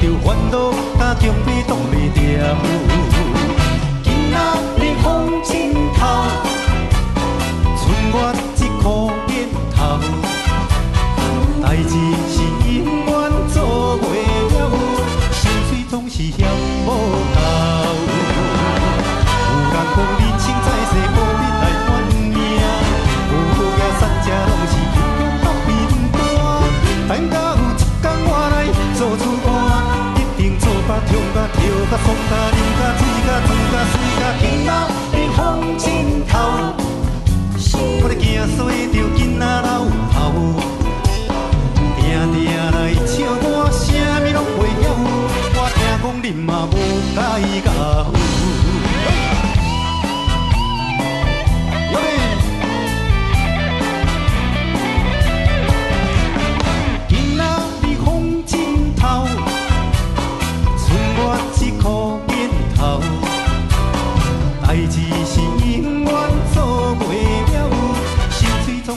着烦恼，甲将悲挡袂住。今仔日风真透，剩我一箍烟头，代志是永远做袂了，薪水总是嫌无够。有人讲你。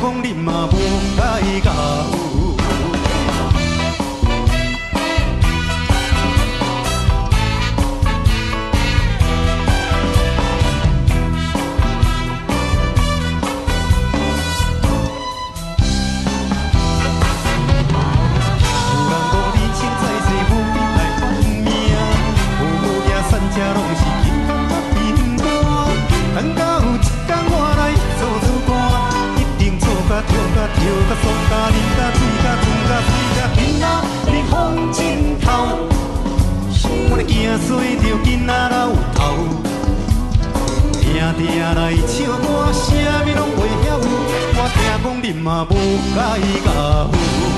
讲你嘛无爱教。定来唱歌，啥物拢袂晓，我听讲恁嘛无介意甲分。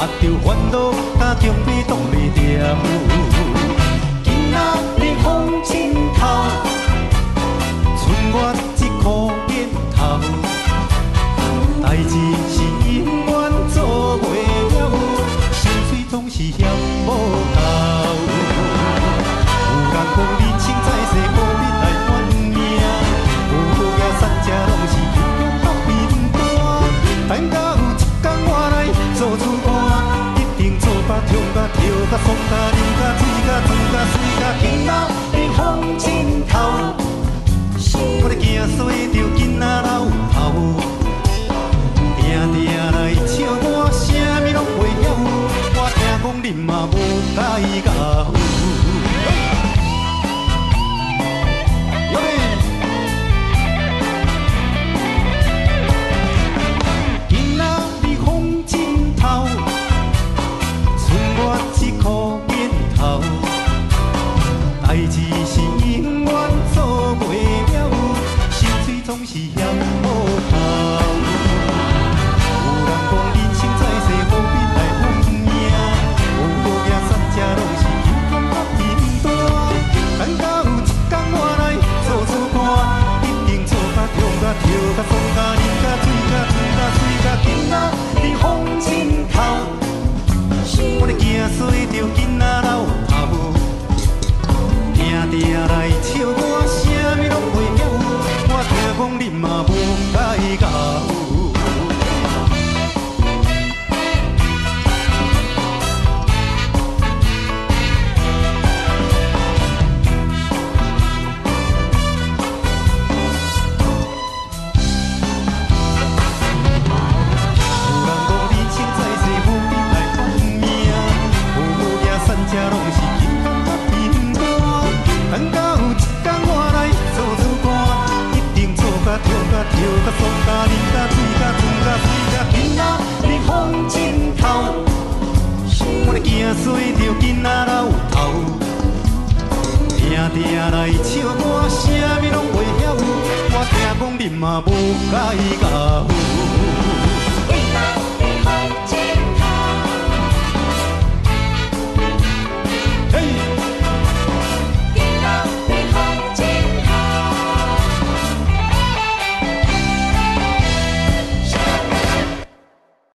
压着烦恼，敢强逼挡袂牢。苏甲、仁甲、贵甲、船甲、贵甲、金仔，你放尽头。我哩耳仔随着囡仔流头，定定来笑我，啥物拢袂晓。我听讲恁嘛无介意阿。